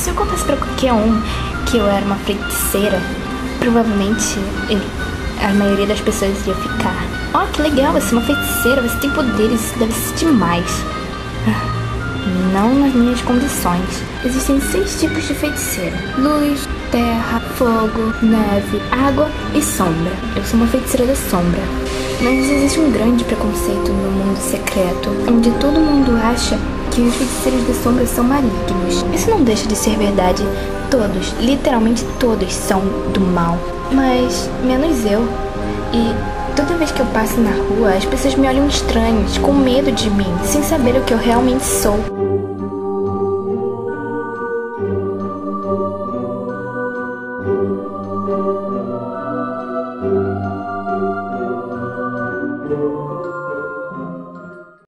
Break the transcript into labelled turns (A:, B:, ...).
A: se eu contasse pra qualquer um que eu era uma feiticeira, provavelmente ele, a maioria das pessoas iria ficar. Oh, que legal, você é uma feiticeira, você tem poderes, isso deve ser demais. Ah, Não nas minhas condições. Existem seis tipos de feiticeira: luz, terra, fogo, neve, água e sombra. Eu sou uma feiticeira da sombra. Mas existe um grande preconceito no mundo secreto, onde todo mundo acha que os feiticeiros de sombra são malignos. Isso não deixa de ser verdade. Todos, literalmente todos, são do mal. Mas menos eu. E toda vez que eu passo na rua, as pessoas me olham estranhas, com medo de mim, sem saber o que eu realmente sou.